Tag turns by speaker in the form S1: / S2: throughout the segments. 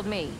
S1: killed me.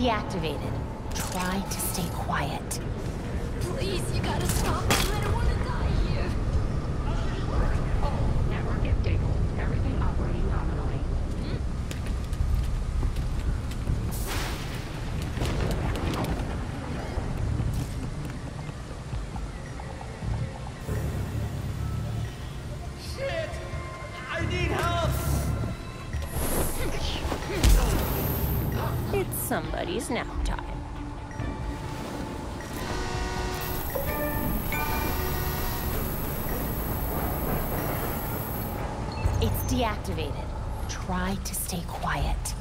S2: deactivated. It's nap time. It's deactivated. Try to stay quiet.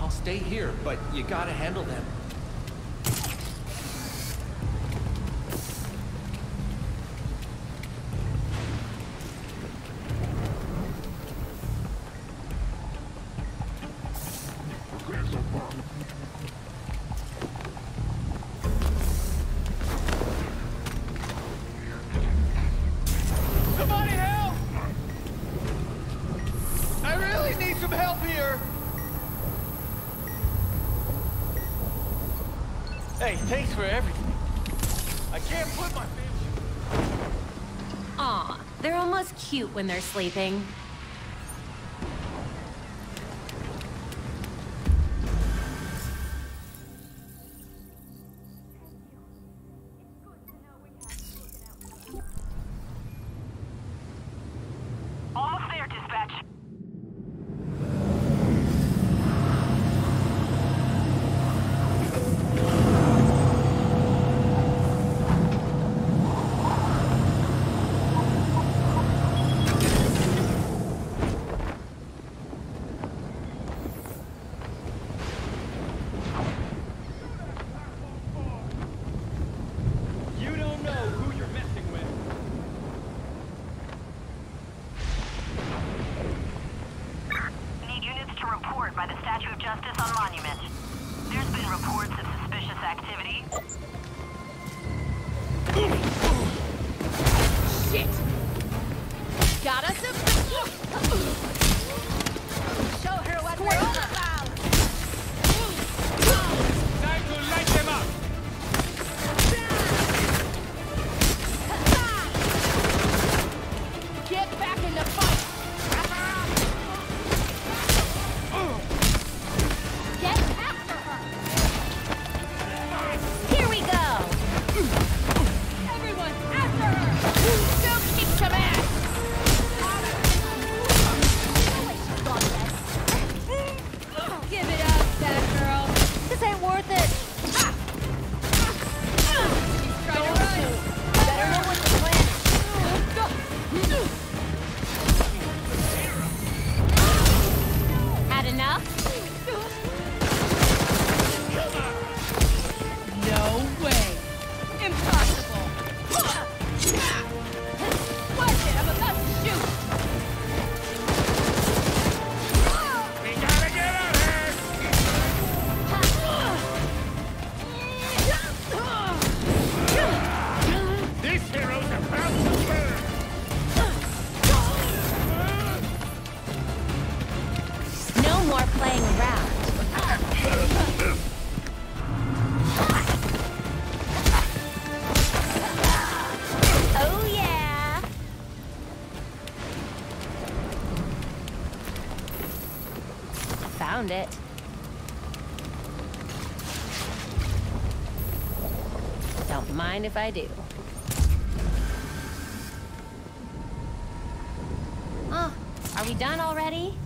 S3: I'll stay here, but you gotta handle them.
S2: when they're sleeping. found it. Don't mind if I do. Oh, are we done already?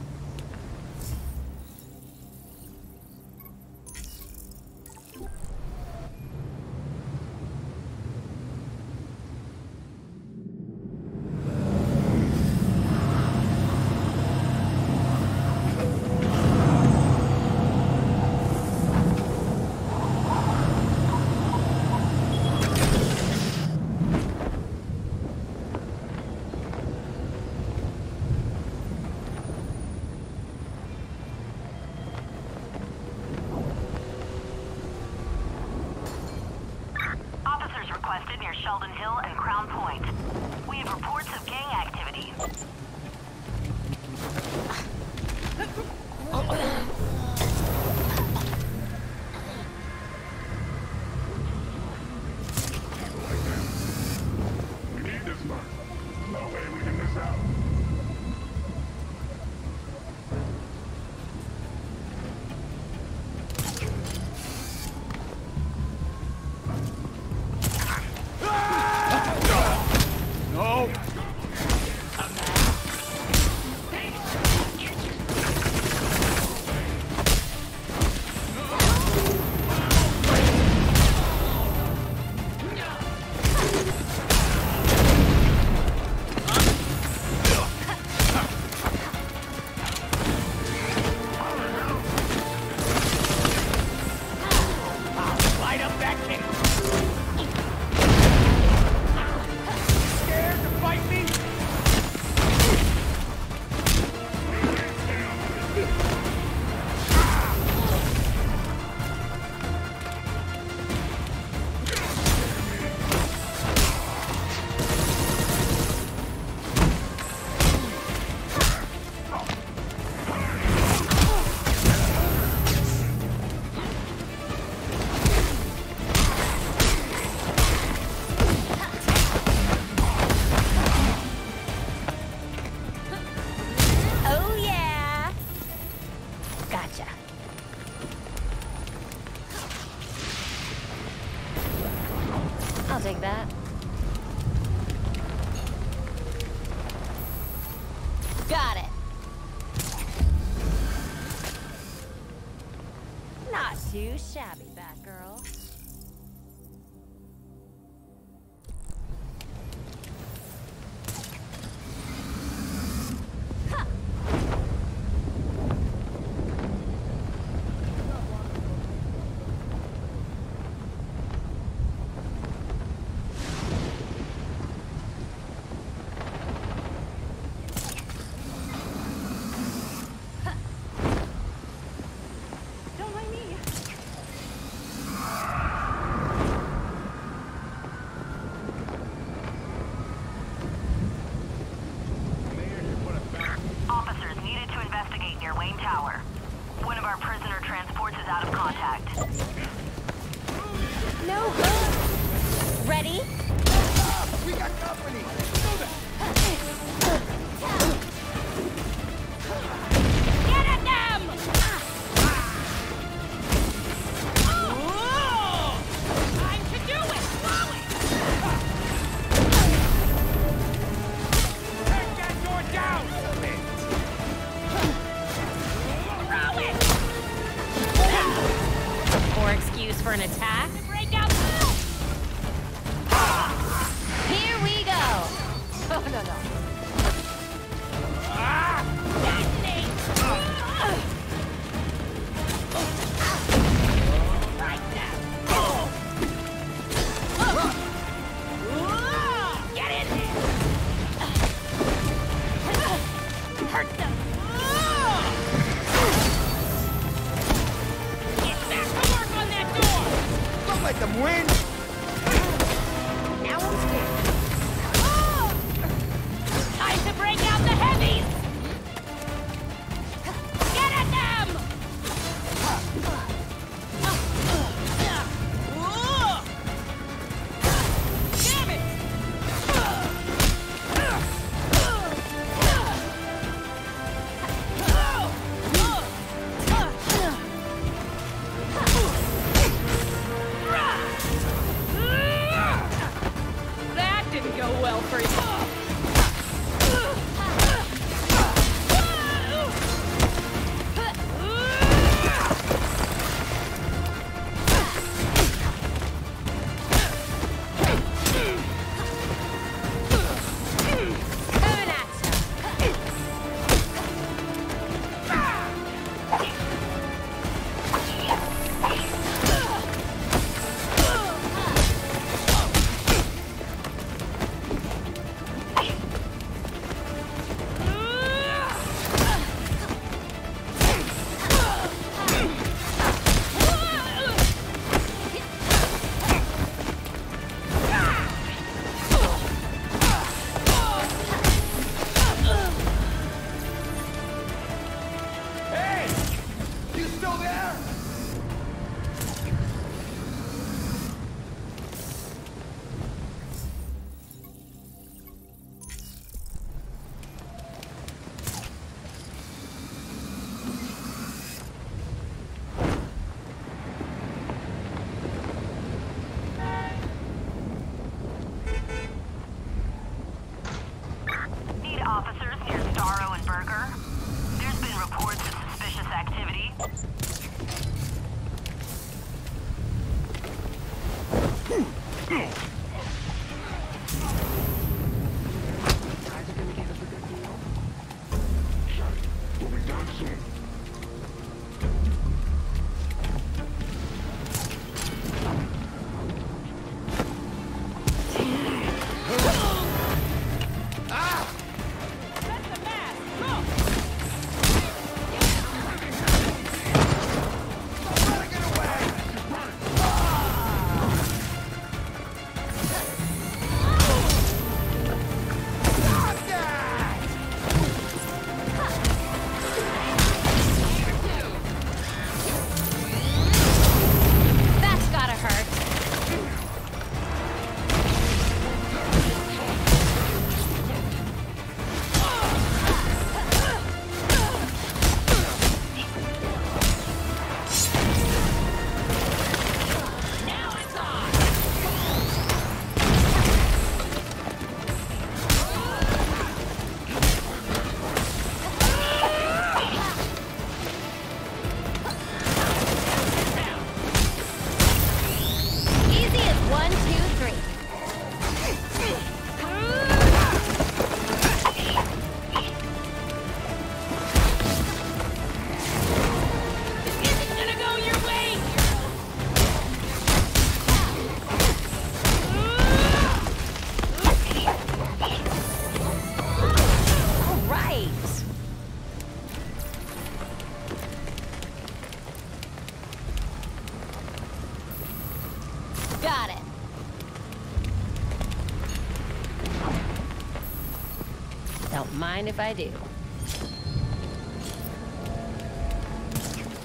S4: mind
S2: if I do.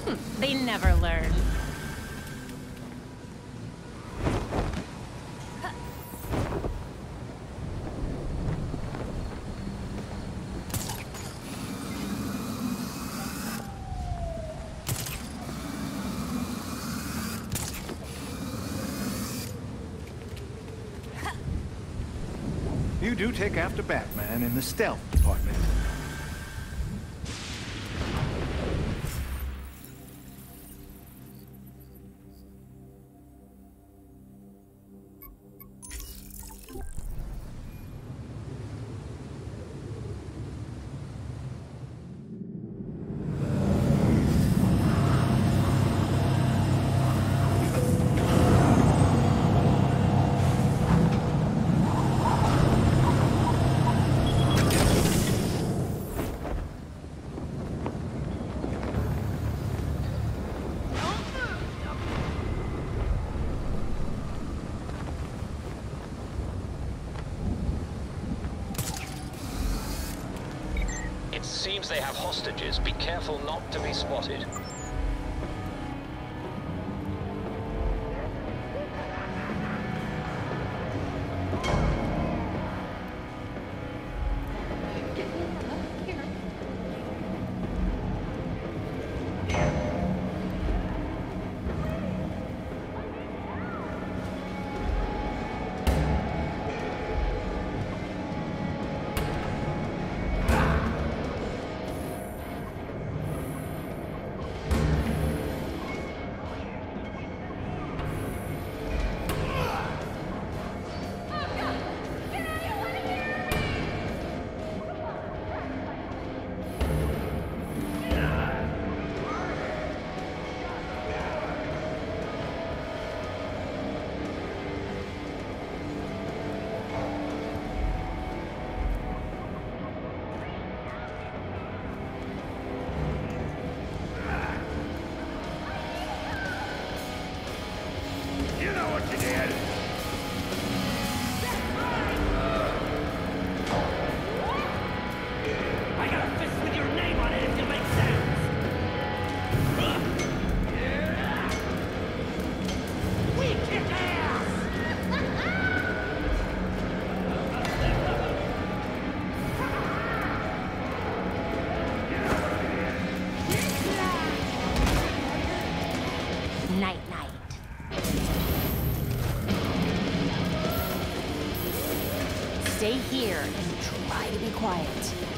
S2: Hmm, they never learn.
S5: You do take after Batman in the stealth
S6: Seems they have hostages. Be careful not to be spotted.
S2: here and try to be quiet.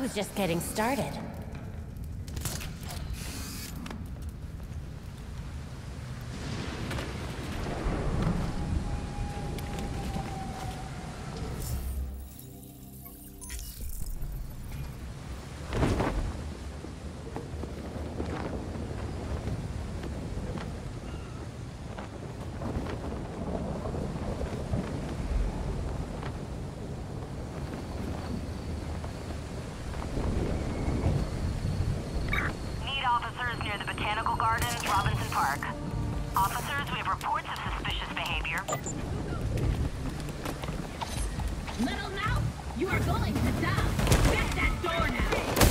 S2: was just getting started.
S1: Park. Officers, we have reports of suspicious behavior.
S4: Little mouth, you are going to die. Get that door now!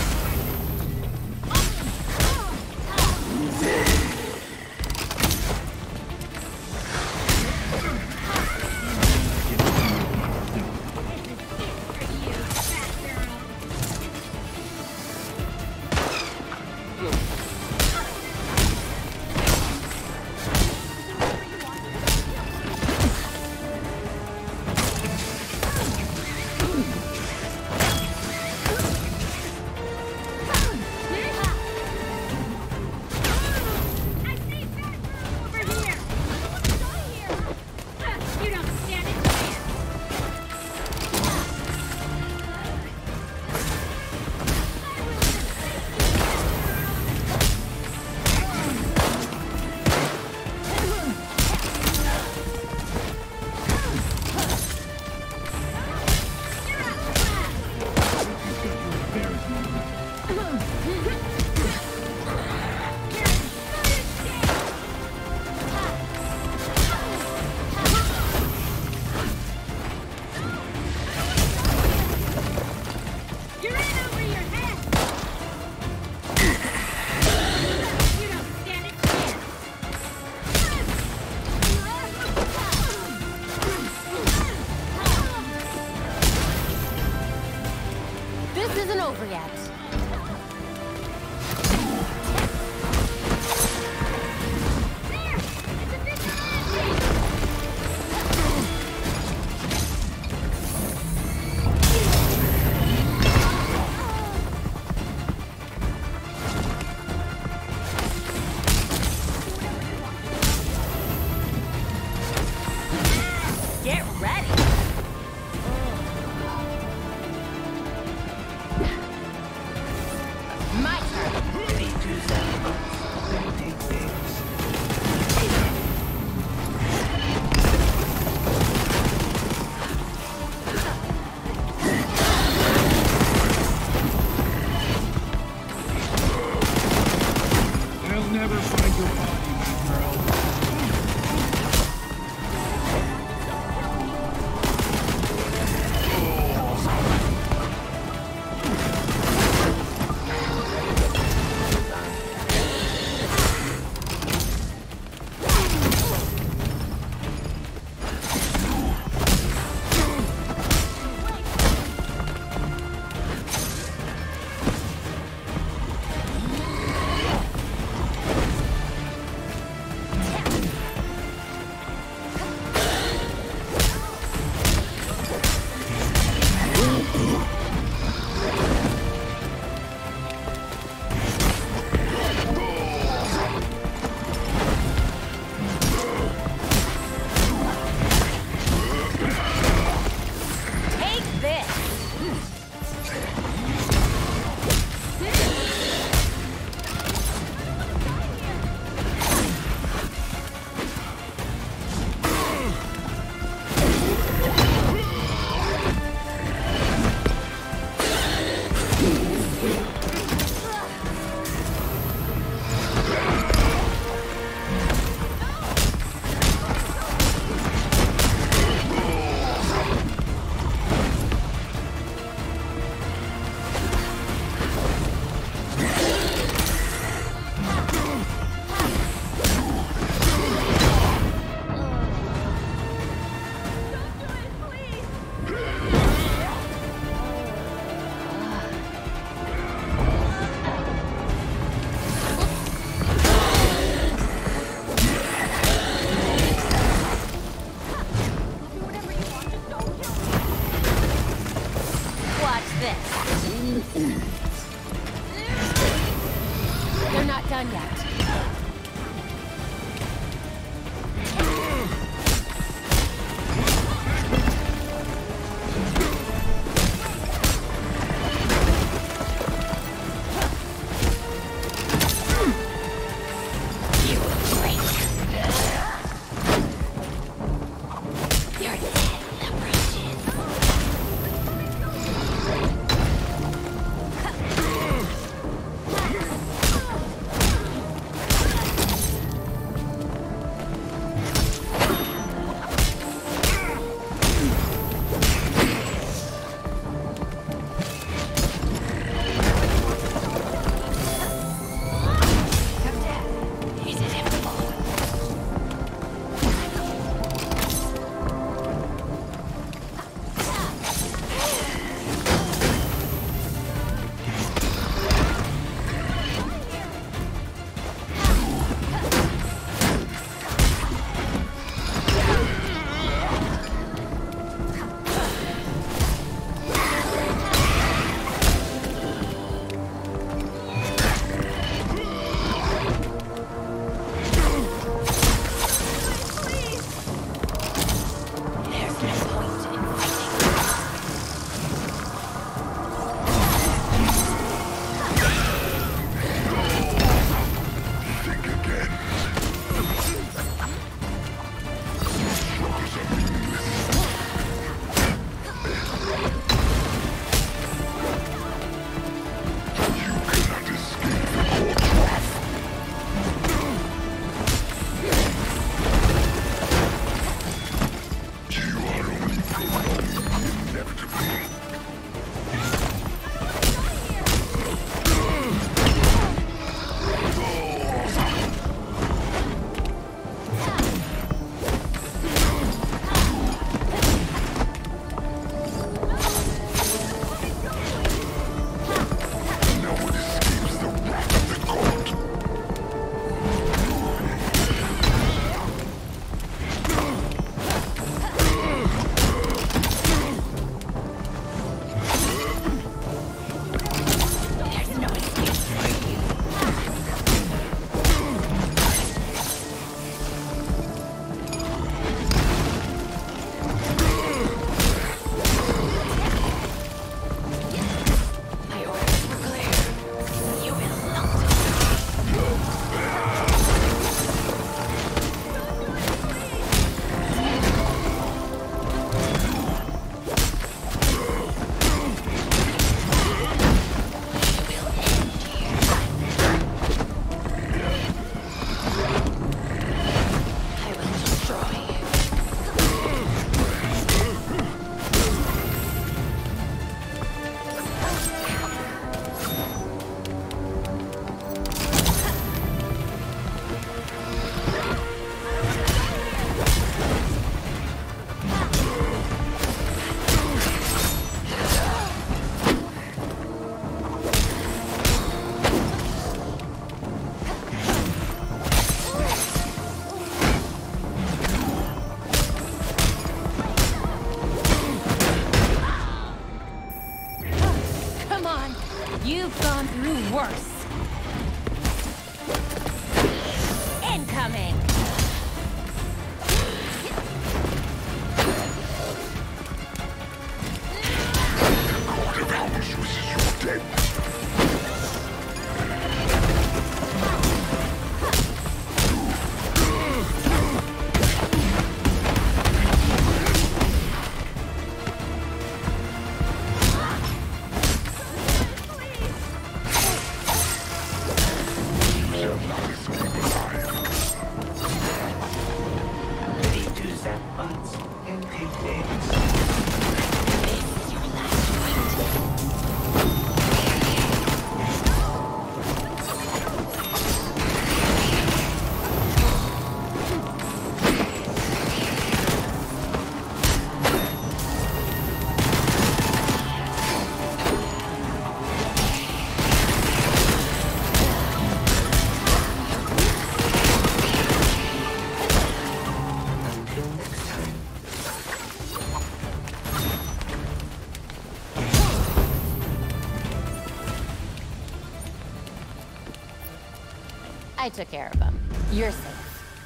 S2: I took care of him. You're safe.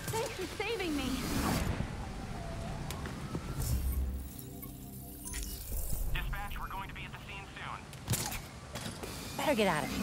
S4: Thanks for saving me.
S3: Dispatch, we're going to be at the scene soon.
S2: Better get out of here.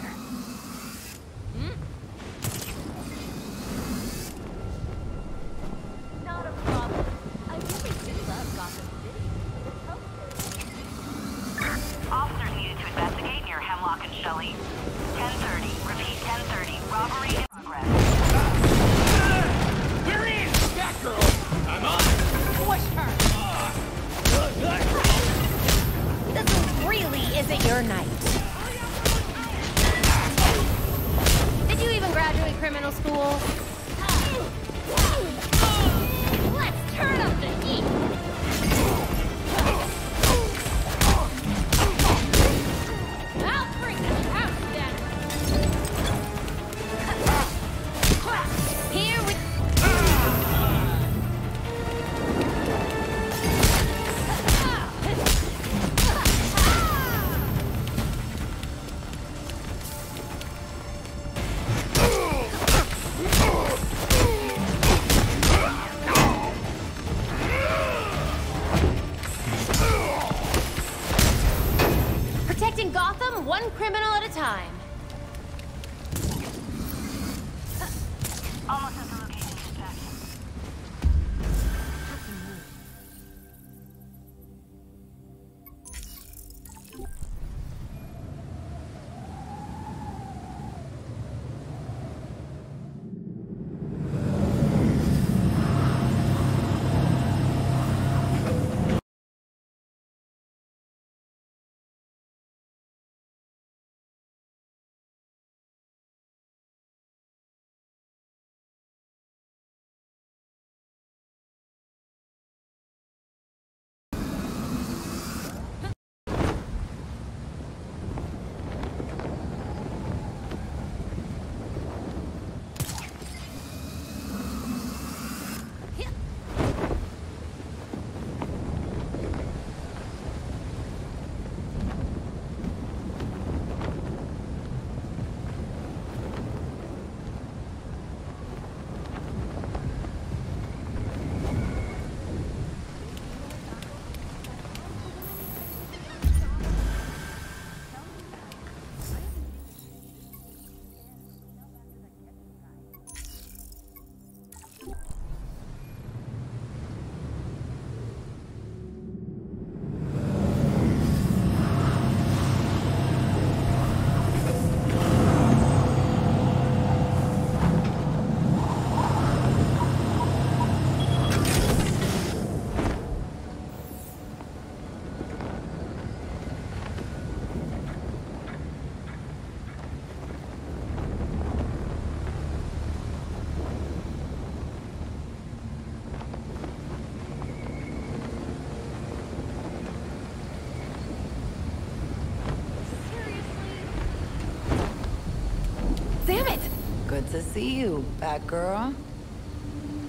S7: See you, Batgirl.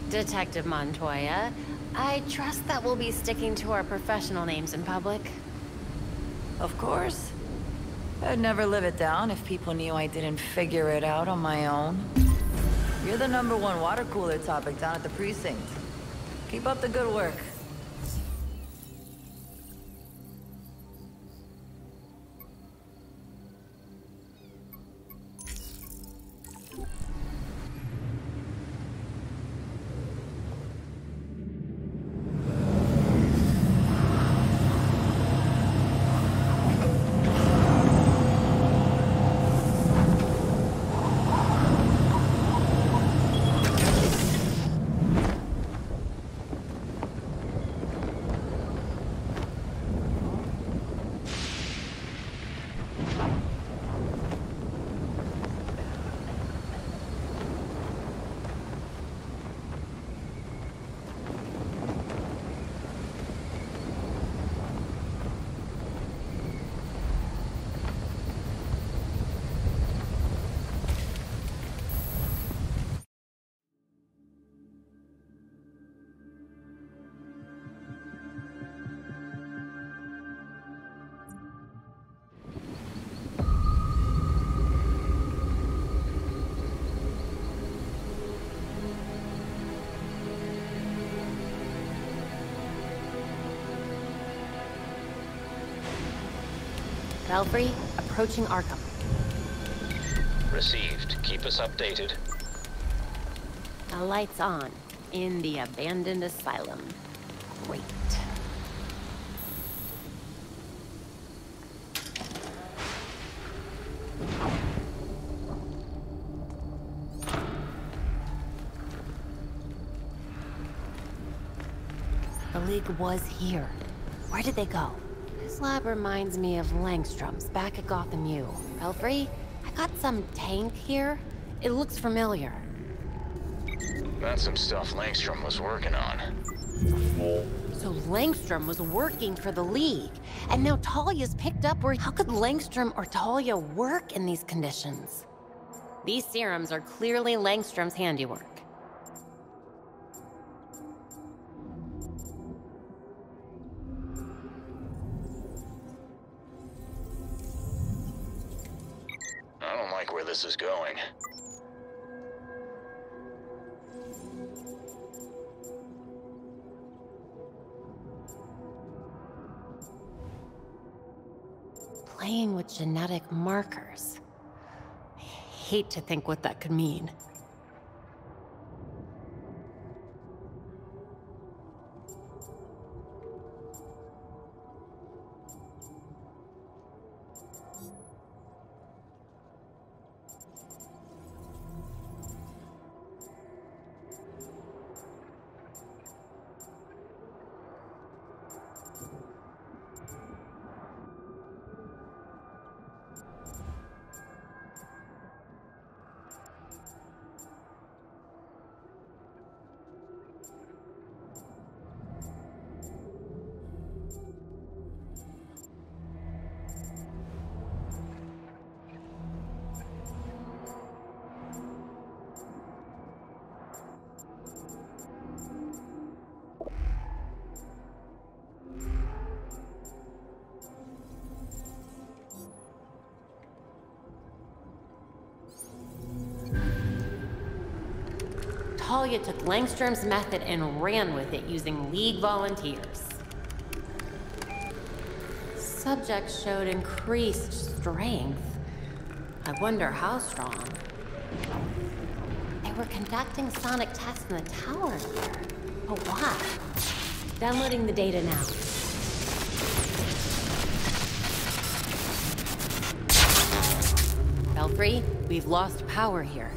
S2: Detective Montoya, I trust that we'll be sticking to our professional names in public.
S7: Of course. I'd never live it down if people knew I didn't figure it out on my own. You're the number one water cooler topic down at the precinct. Keep up the good work.
S2: Belfry, approaching Arkham.
S6: Received. Keep us updated.
S2: The lights on in the abandoned asylum. Great. The League was here. Where did they go? This lab reminds me of Langstrom's back at Gotham U. Belfry, I got some tank here. It looks familiar.
S6: That's some stuff Langstrom was working on.
S2: So Langstrom was working for the League, and now Talia's picked up where- How could Langstrom or Talia work in these conditions? These serums are clearly Langstrom's handiwork. Genetic markers. I hate to think what that could mean. Talia took Langstrom's method and ran with it using League volunteers. Subjects showed increased strength. I wonder how strong. They were conducting sonic tests in the tower here. But why? Downloading the data now. Belfry, we've lost power here.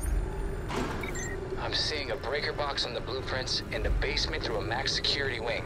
S6: Seeing a breaker box on the blueprints in the basement through a max security wing.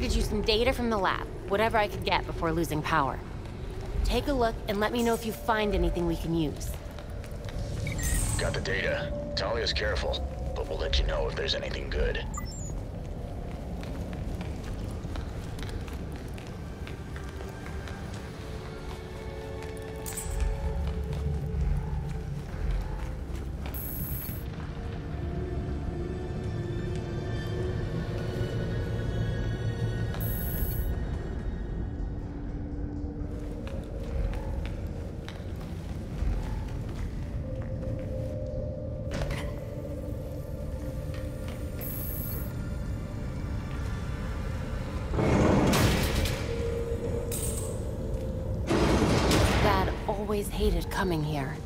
S2: Forwarded you some data from the lab, whatever I could get before losing power. Take a look and let me know if you find anything we can use.
S6: Got the data. Talia's careful, but we'll let you know if there's anything good.
S2: Coming here.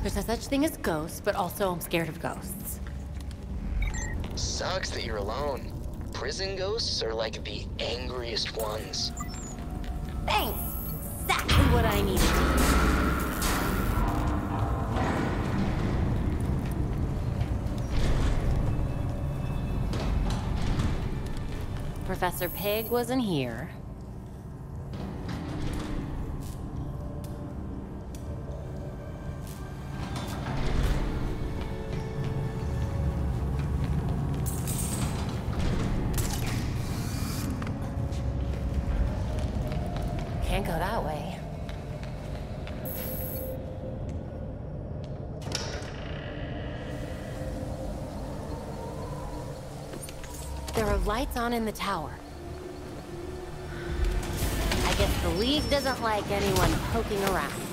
S2: There's no such thing as ghosts, but also I'm scared of ghosts.
S6: Sucks that you're alone. Prison ghosts are like the angriest ones.
S2: Thanks! Exactly what I needed. Professor Pig wasn't here. There are lights on in the tower. I guess the League doesn't like anyone poking around.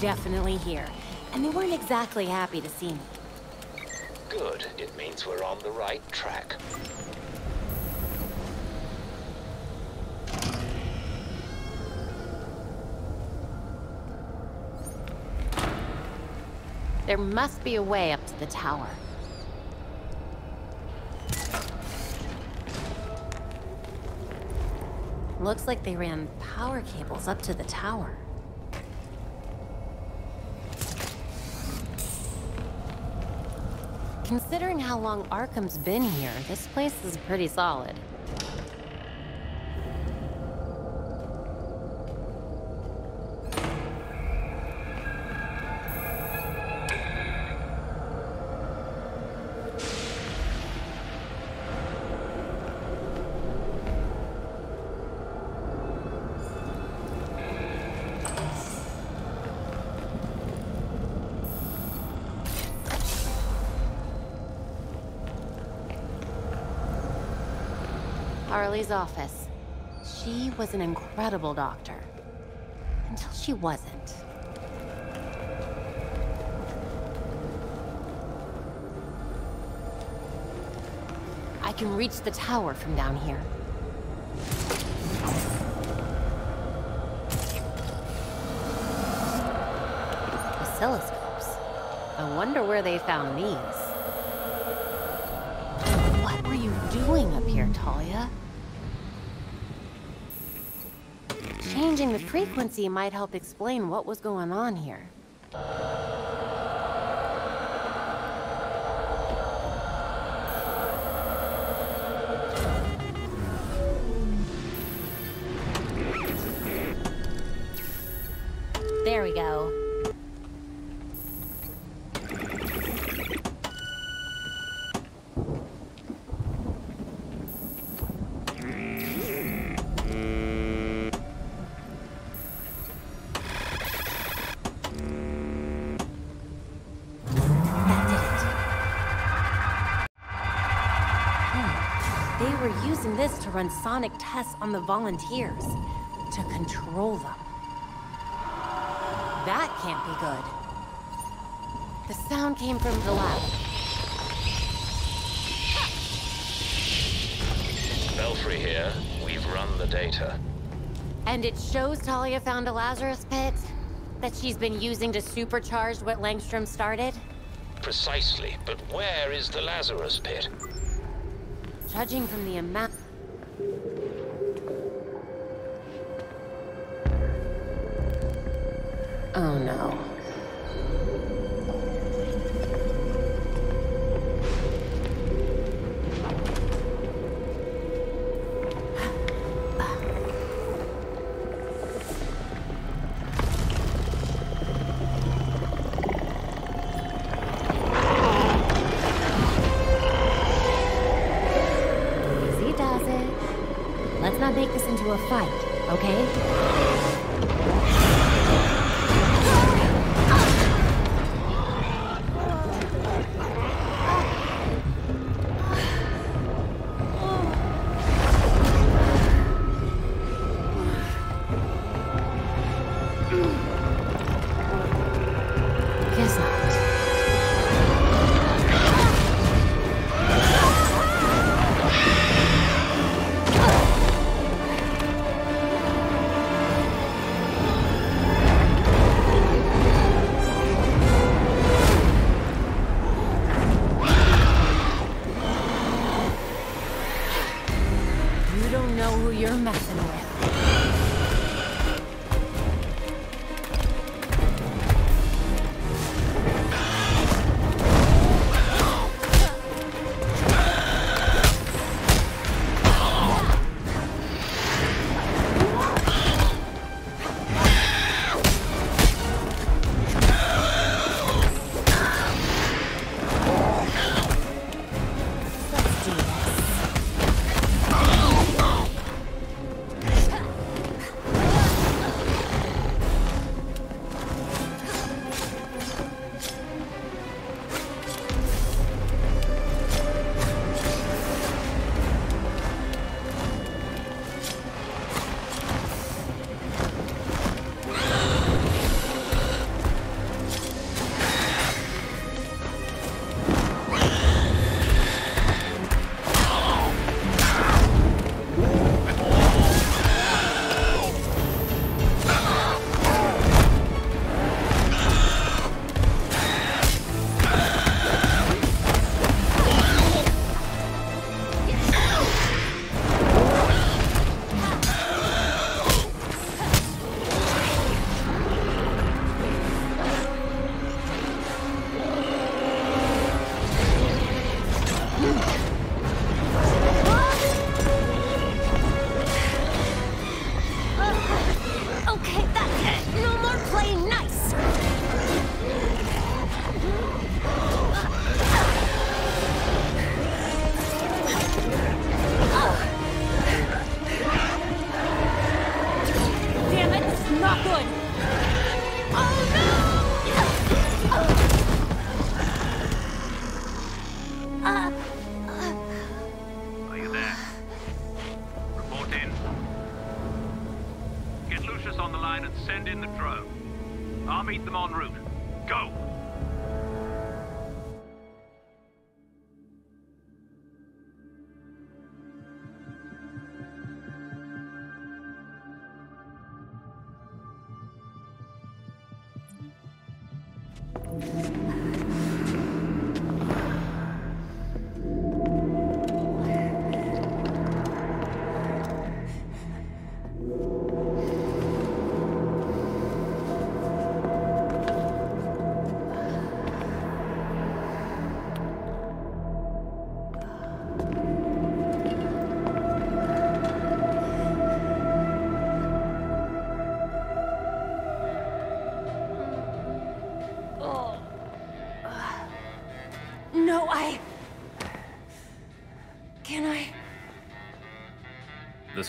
S2: Definitely here. And they weren't exactly happy to see me.
S6: Good. It means we're on the right track.
S2: There must be a way up to the tower. Looks like they ran power cables up to the tower. Considering how long Arkham's been here, this place is pretty solid. Shelley's office. She was an incredible doctor. Until she wasn't. I can reach the tower from down here. Oscilloscopes. I wonder where they found these. What were you doing up here, Talia? Changing the frequency might help explain what was going on here. There we go. Run sonic tests on the volunteers, to control them. That can't be good. The sound came from the lab.
S6: Belfry here. We've run the data.
S2: And it shows Talia found a Lazarus pit that she's been using to supercharge what Langstrom started?
S6: Precisely, but where is the Lazarus pit?
S2: Judging from the amount...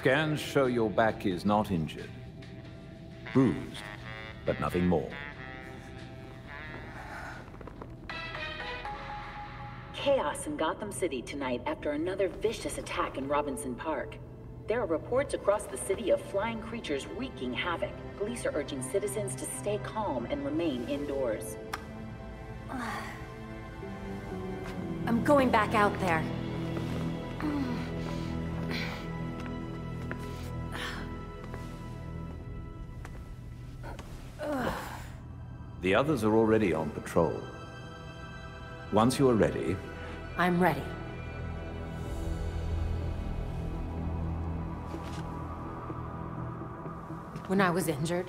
S8: scans show your back is not injured. Bruised, but nothing more.
S9: Chaos in Gotham City tonight after another vicious attack in Robinson Park. There are reports across the city of flying creatures wreaking havoc. Police are urging citizens to stay calm and remain indoors.
S2: I'm going back out there.
S8: The others are already on patrol. Once you are ready,
S2: I'm ready. When I was injured,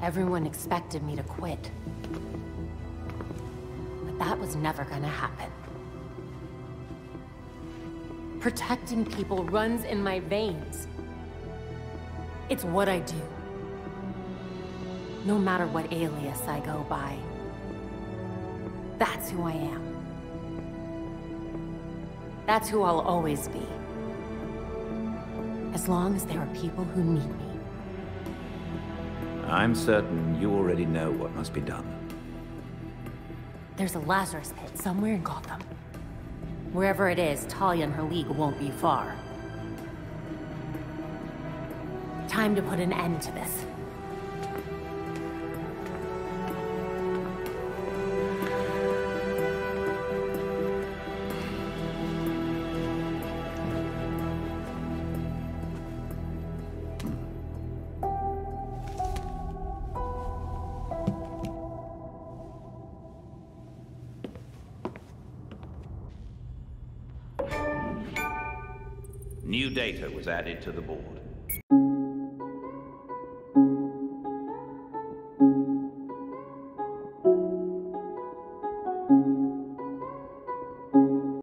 S2: everyone expected me to quit. But that was never gonna happen. Protecting people runs in my veins. It's what I do. No matter what alias I go by. That's who I am. That's who I'll always be. As long as there are people who need me.
S8: I'm certain you already know what must be done.
S2: There's a Lazarus pit somewhere in Gotham. Wherever it is, Talia and her league won't be far. Time to put an end to this.